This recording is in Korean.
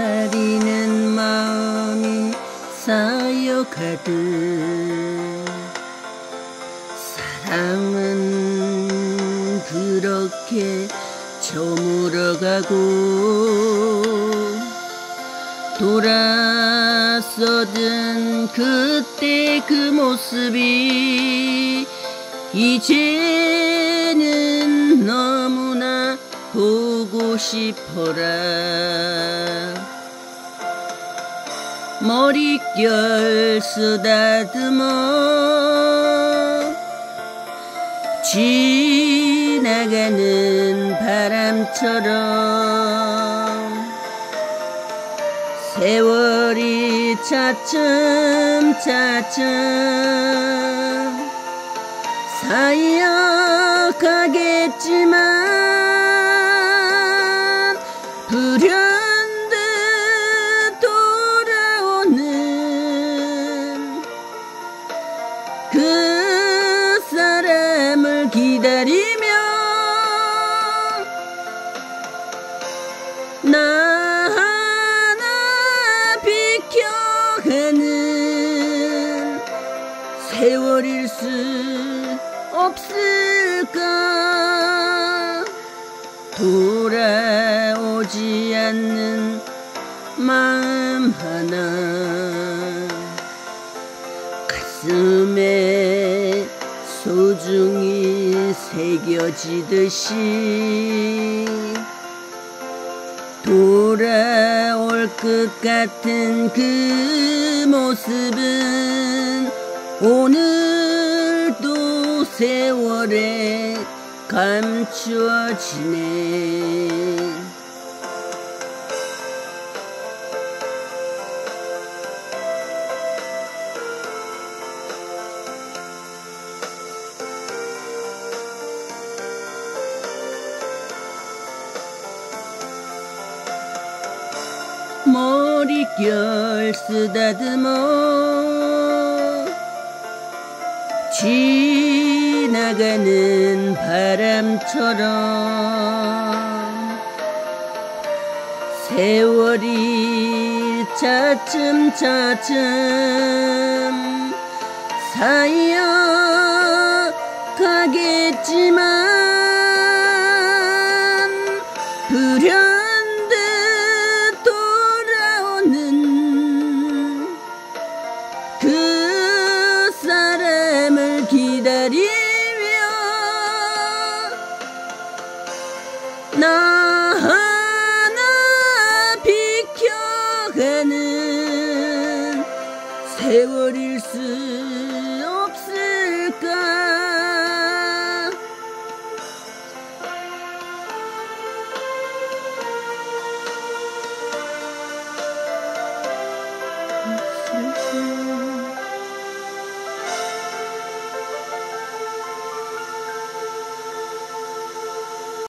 기다리는 마음이 쌓여가듯 사랑은 그렇게 저물어가고 돌아서던 그때 그 모습이 이제 싶어라. 머릿결 쓰다듬어 지나가는 바람처럼 세월이 차츰 차츰 쌓여가겠지만 불현듯 돌아오는 그 사람을 기다리며 나 하나 비켜가는 세월일 수 없을까? 돌아 오지 않는 마음 하나. 가슴에 소중히 새겨지듯이 돌아올 것 같은 그 모습은 오늘도 세월에 감추어지네 머릿결 쓰다듬어 지나가는 바람처럼 세월이 차츰차츰 쌓여 가겠지만 불현 나 하나 비켜가는 세월일 수 없을까?